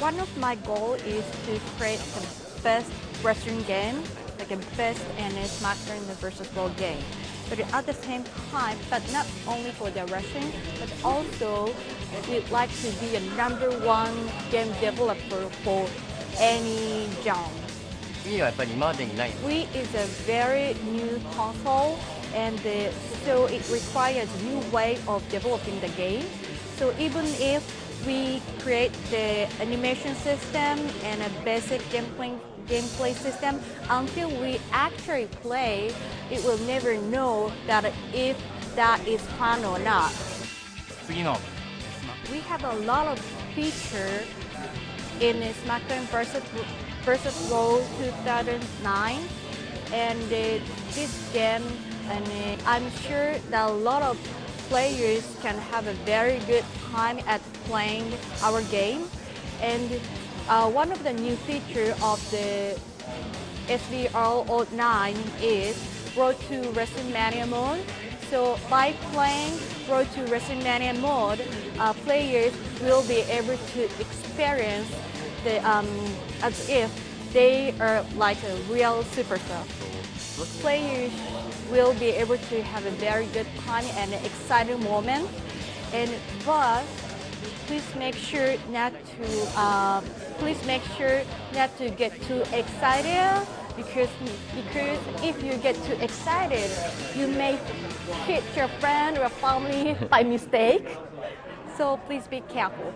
One of my goals is to create the best Western game, like a best and a master in the versus world game. But at the same time, but not only for the Russian, but also we'd like to be a number one game developer for any genre. Wii is a very new console and the, so it requires a new way of developing the game. So even if we create the animation system and a basic gameplay gameplay system, until we actually play, it will never know that if that is fun or not. We have a lot of feature in SmackDown versus versus Raw 2009, and uh, this game, and uh, I'm sure that a lot of players can have a very good time at playing our game. And uh, one of the new feature of the SVR 09 is Road to WrestleMania mode. So by playing Road to WrestleMania mode, uh, players will be able to experience the um, as if they are like a real superstar. Players will be able to have a very good time and exciting moment. And but please make sure not to uh, please make sure not to get too excited because because if you get too excited, you may hit your friend or family by mistake. So please be careful.